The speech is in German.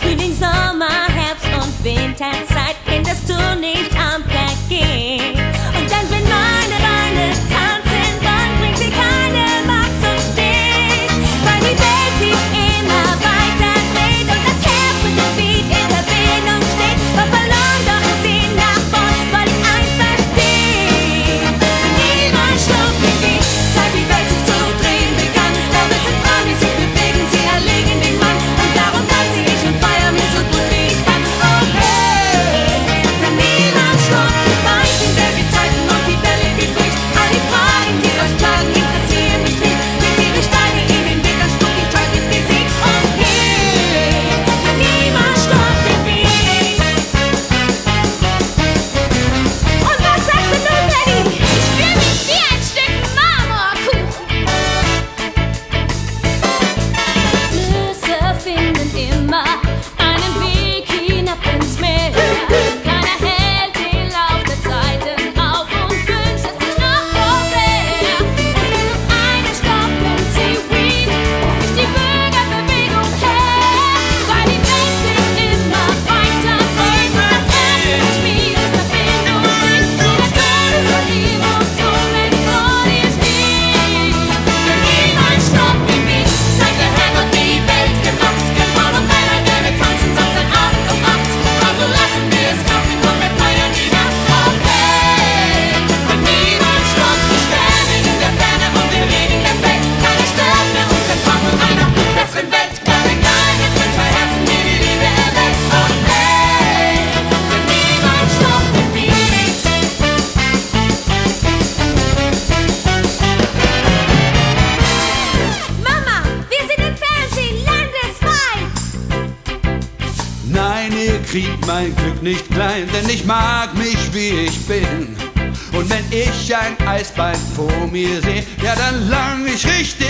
feelings on my hips on fantastic. alleine krieg mein Glück nicht klein, denn ich mag mich, wie ich bin. Und wenn ich ein Eisbein vor mir sehe, ja, dann lang ich richtig.